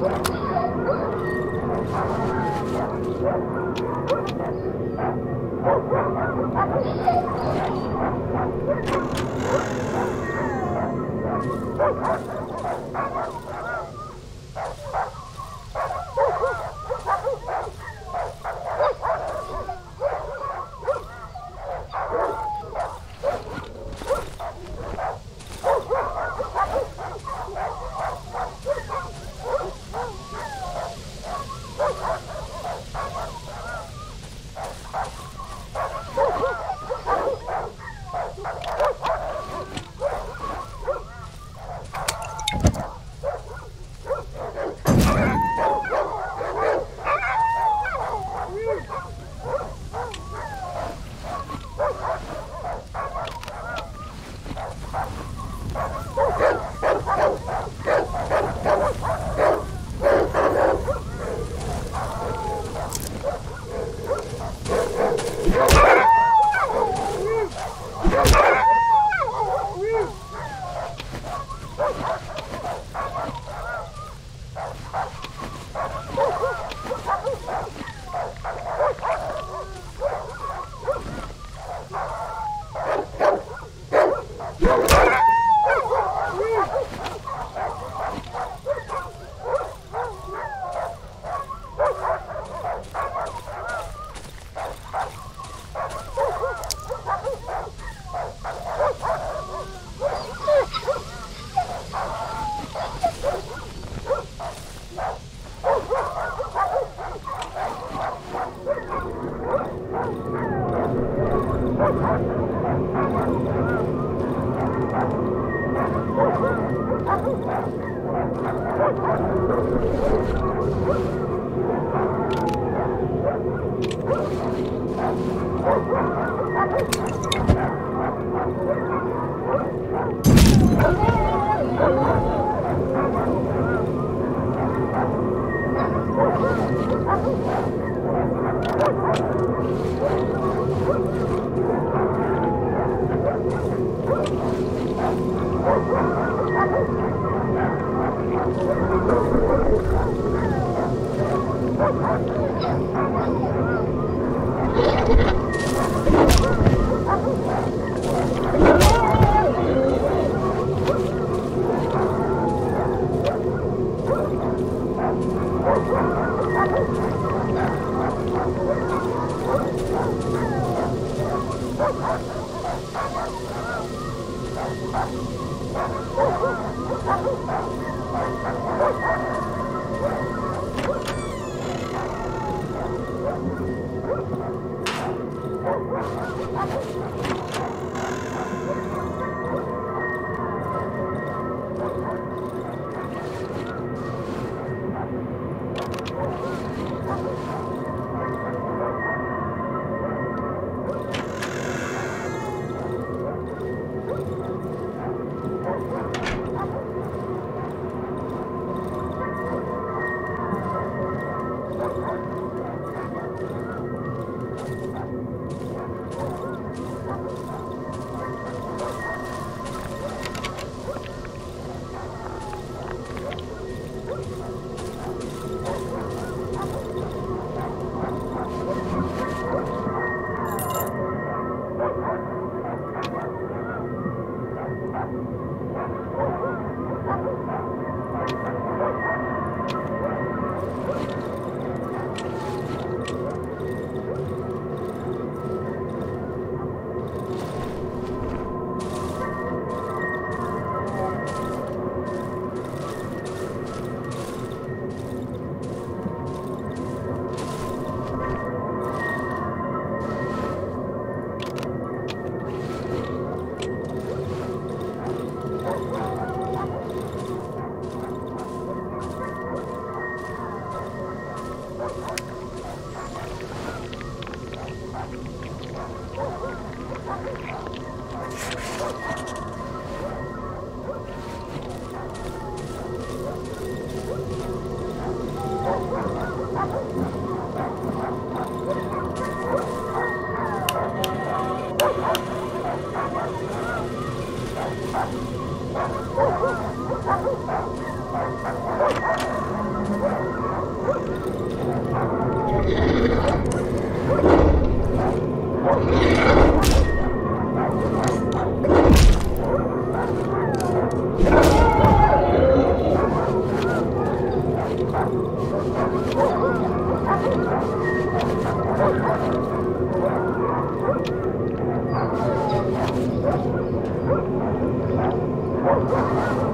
Wow.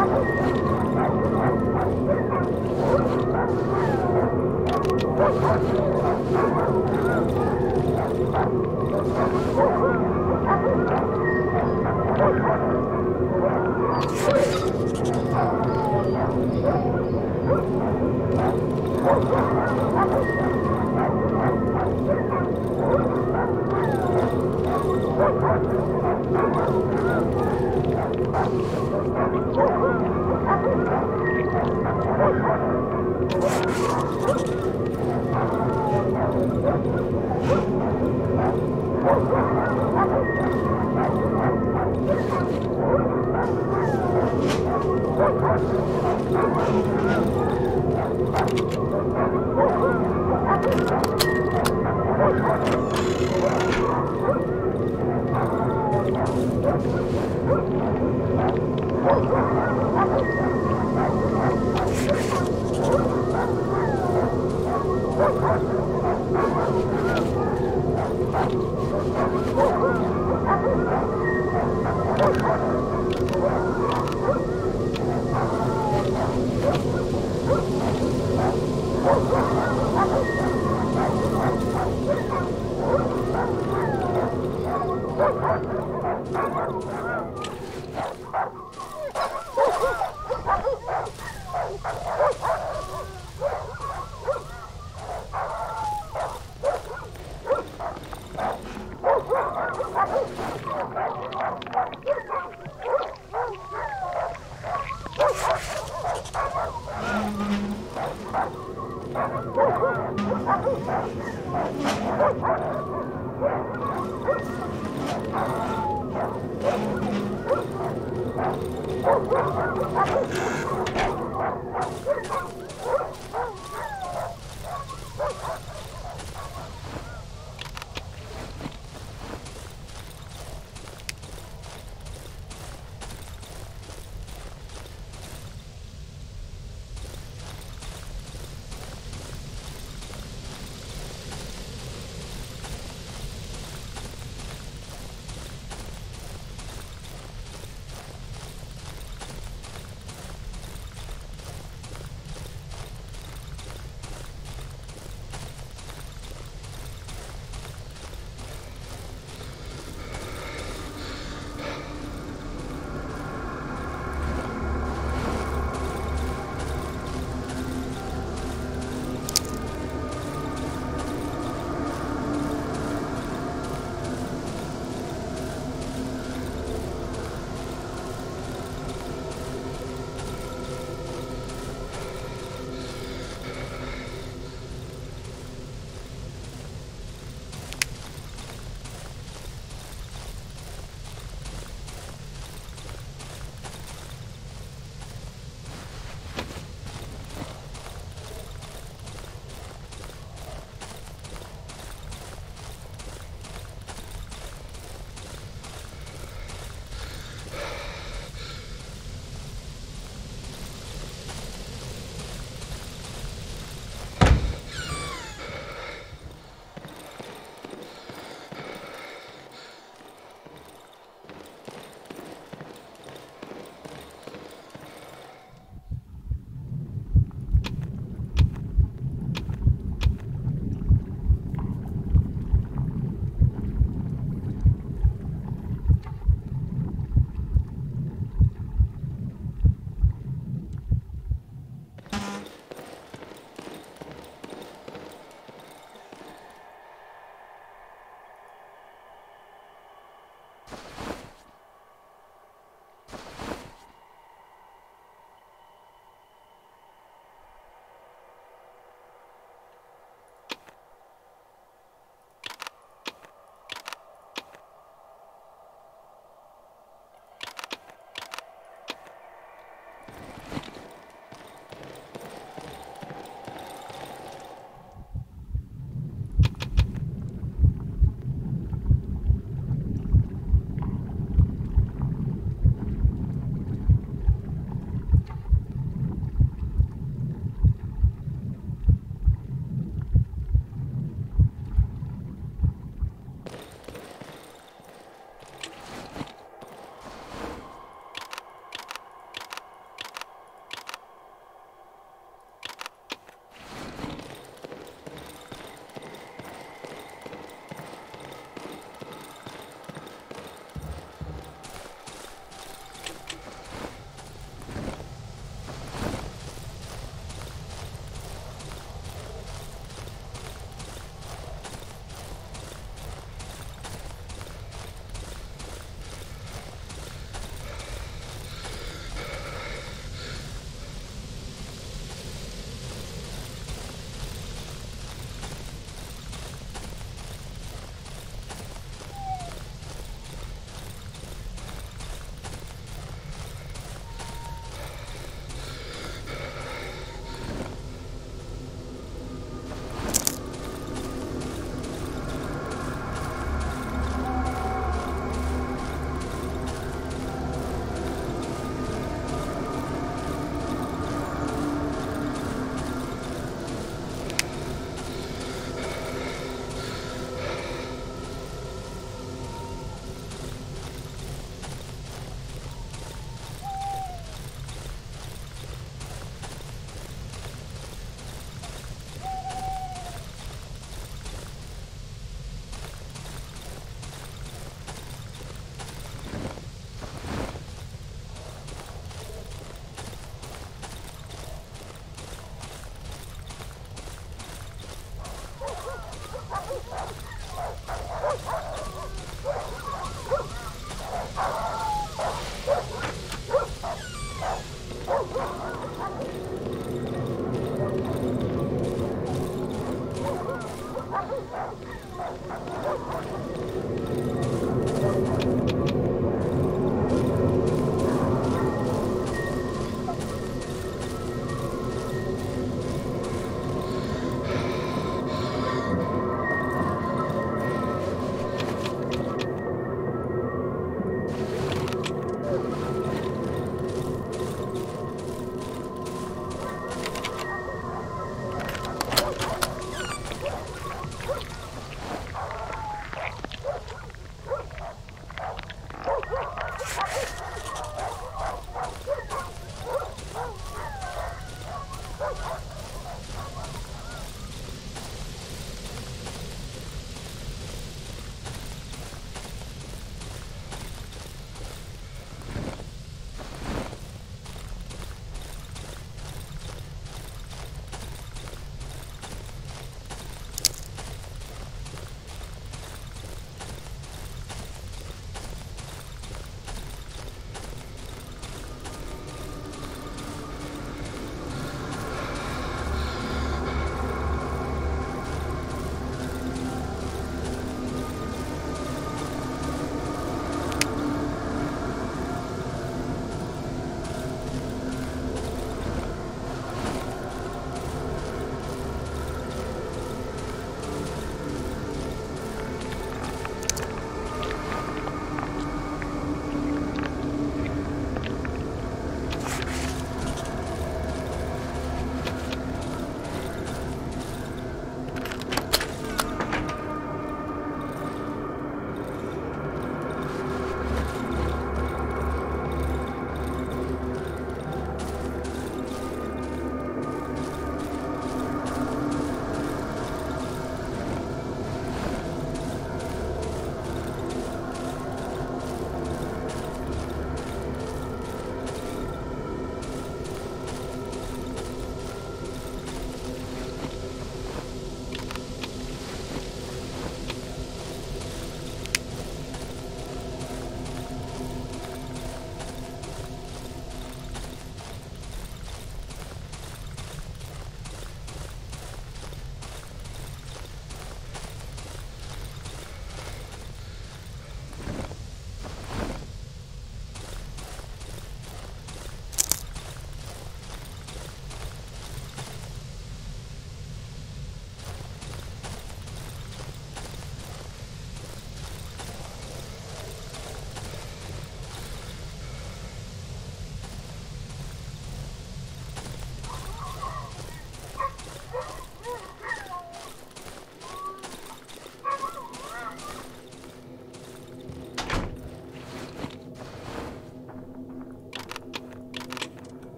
Thank you.